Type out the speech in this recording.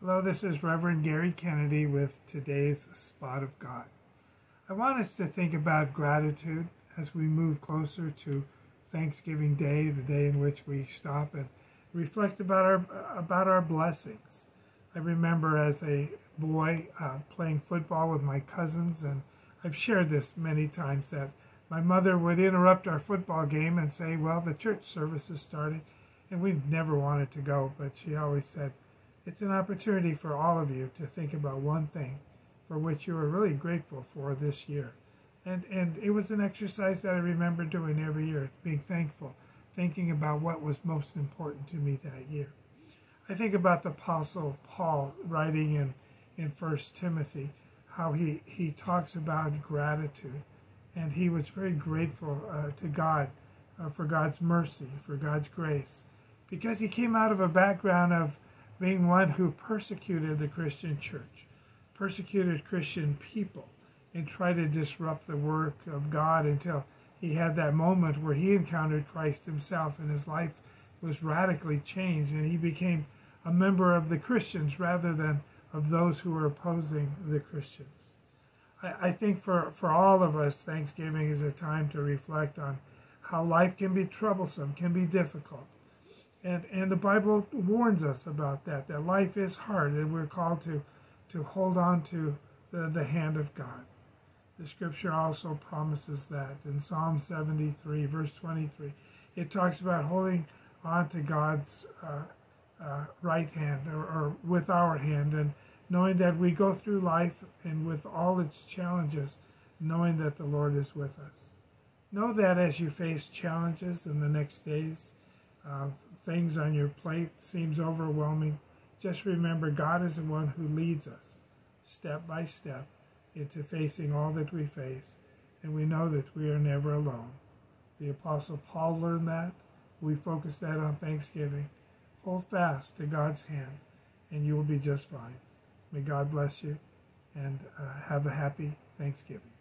Hello, this is Reverend Gary Kennedy with today's Spot of God. I want us to think about gratitude as we move closer to Thanksgiving Day, the day in which we stop and reflect about our about our blessings. I remember as a boy uh, playing football with my cousins, and I've shared this many times that my mother would interrupt our football game and say, "Well, the church service is starting," and we never wanted to go, but she always said it's an opportunity for all of you to think about one thing for which you are really grateful for this year. And, and it was an exercise that I remember doing every year, being thankful, thinking about what was most important to me that year. I think about the Apostle Paul writing in, in 1 Timothy, how he, he talks about gratitude. And he was very grateful uh, to God uh, for God's mercy, for God's grace, because he came out of a background of being one who persecuted the Christian church, persecuted Christian people, and tried to disrupt the work of God until he had that moment where he encountered Christ himself and his life was radically changed and he became a member of the Christians rather than of those who were opposing the Christians. I, I think for, for all of us, Thanksgiving is a time to reflect on how life can be troublesome, can be difficult and and the Bible warns us about that. That life is hard, and we're called to to hold on to the, the hand of God. The Scripture also promises that in Psalm 73, verse 23, it talks about holding on to God's uh, uh, right hand or, or with our hand, and knowing that we go through life and with all its challenges, knowing that the Lord is with us. Know that as you face challenges in the next days uh, things on your plate seems overwhelming, just remember God is the one who leads us step by step into facing all that we face, and we know that we are never alone. The Apostle Paul learned that. We focus that on Thanksgiving. Hold fast to God's hand, and you will be just fine. May God bless you, and uh, have a happy Thanksgiving.